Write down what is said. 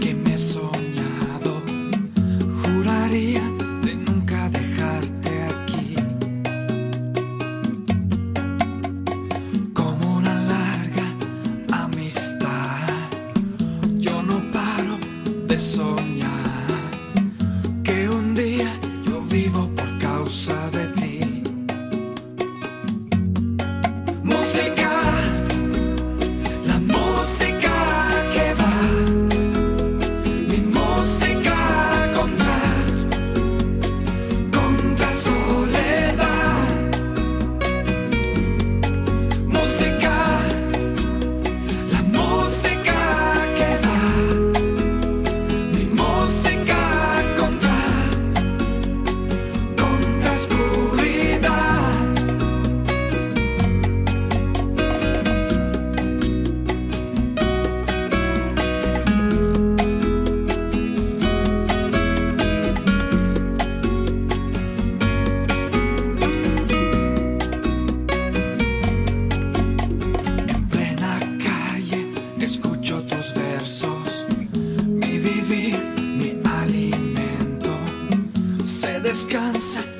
que me he soñado. Juraría de nunca dejarte aquí. Como una larga amistad, yo no paro de soñar. descansa.